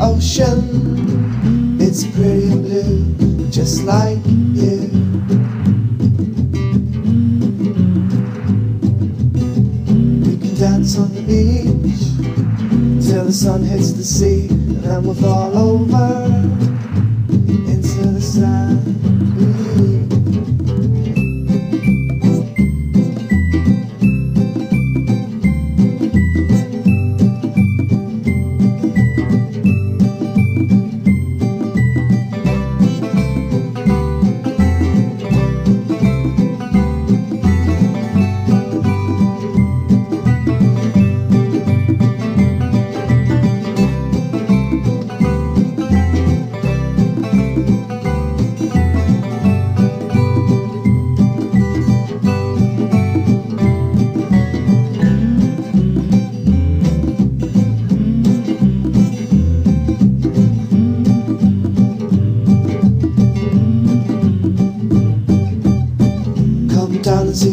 ocean. It's pretty and blue, just like you. We can dance on the beach till the sun hits the sea, and then we'll fall over into the sand. Ooh.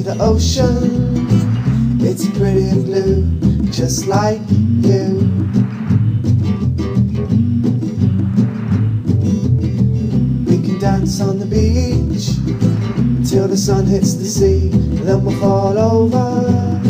The ocean. It's pretty blue, just like you. We can dance on the beach till the sun hits the sea, then we'll fall over